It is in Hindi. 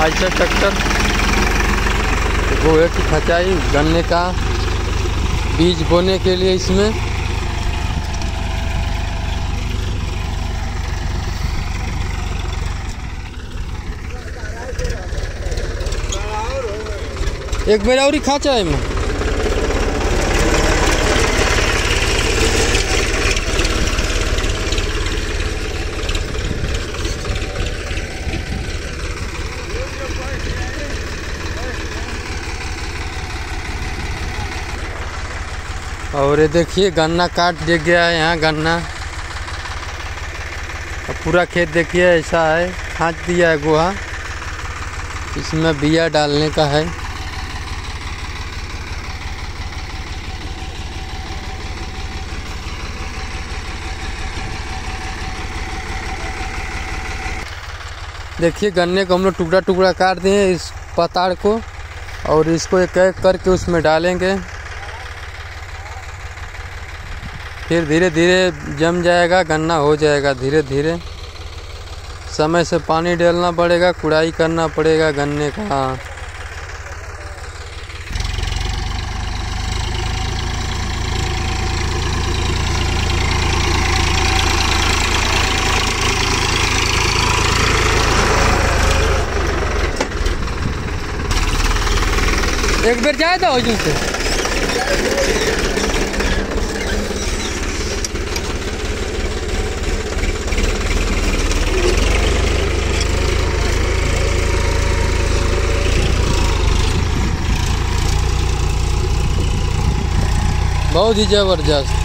आयशा ट्रैक्टर, गोहे की खचाई, गन्ने का बीज बोने के लिए इसमें। एक बेरा और ही खाचा है में और ये देखिए, गन्ना काट दे गया है यहाँ, गन्ना। अब पूरा खेत देखिए, ऐसा है, खाँच दिया है गोहा। इसमें बिया डालने का है। देखिए, गन्ने को हम लोग टुकड़ा टुकड़ा काट दिए इस पताड़ को और इसको एक एक करके उसमें डालेंगे। फिर धीरे धीरे जम जाएगा, गन्ना हो जाएगा धीरे धीरे। समय से पानी डालना पड़ेगा, कुड़ाई करना पड़ेगा गन्ने का। एक बेर जाए तो से बहुत ही ज़बरदस्त।